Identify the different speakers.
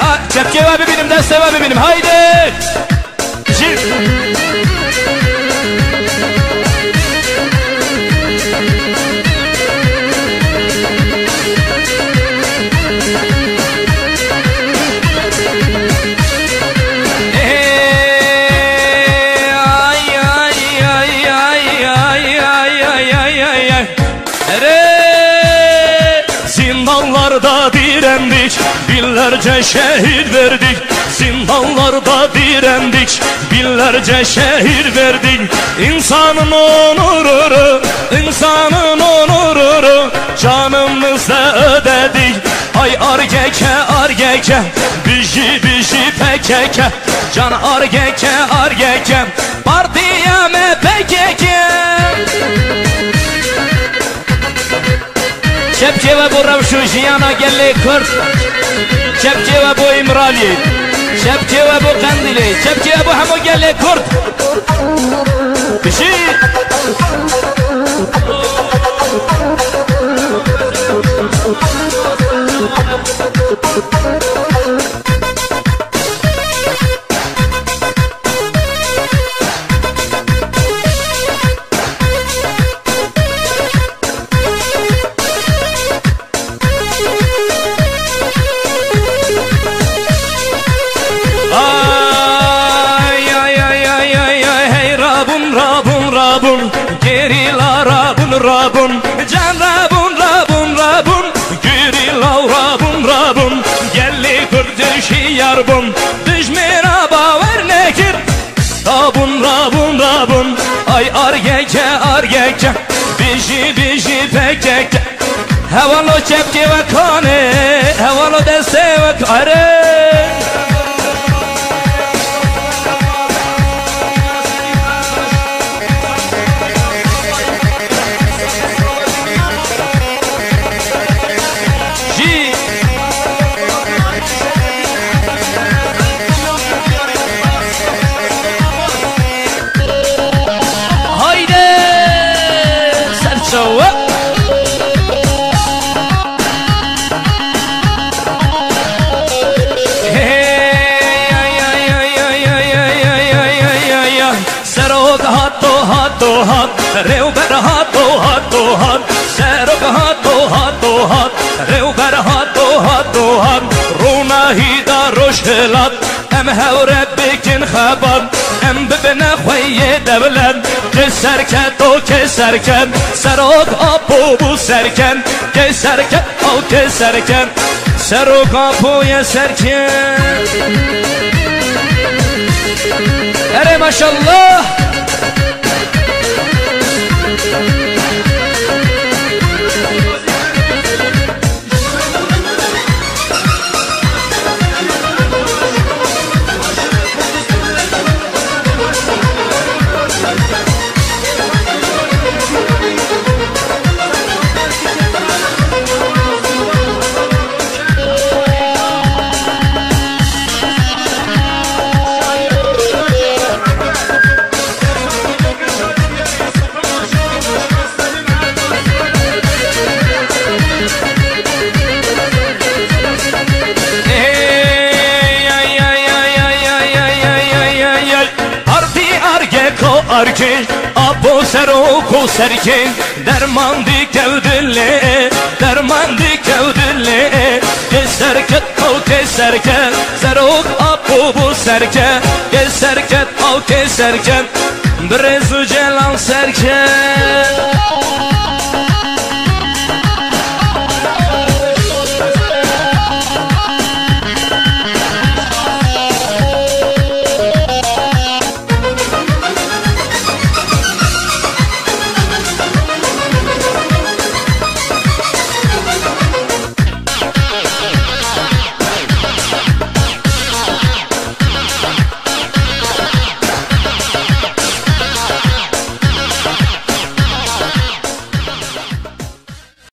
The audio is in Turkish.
Speaker 1: me pekeke Can argeke Cep cevabı benim ders cevabı benim. Haydi Binlerce şehit verdik Zindanlarda direndik. Binlerce şehir verdik İnsanın onurunu insanın onurunu Canımızla ödedik. Ay argeke argeke Biji biji pekeke Can argeke argeke Revşu jiyana gelle kurt. Çepçe bu imrali. Çepçe bu kandili. Çepçe bu hamu gelle kurt. Bir Rabun Can Rabun Rabun. Rabun. Gerila Rabun Rabun Gelli kurduşi yarbun Düşmera baver nekir Rabun Rabun Rabun. Ay argeke argeke Biji biji pekeke. Hevalo çepke ve kane Hevalo deste ve kare Serog hato hato hat Reugar hato hato hat Serog hato hato hat. Reugar hato hato hat Runa hida roşhelat Em hevre bikin habat Em bibine khoye devlet Keserken o keserken Serog apo bu serken. Keserken o keserken Serog apo yeserken Müzik Ere maşallah. سرکن سرود آپوی سرکن اره ماشالله arke Abo sero ko serke Dermandı kevdille Dermandı kevdille Keserket al keserket Serok abo bu serke Keserket al keserket Brezu celan serke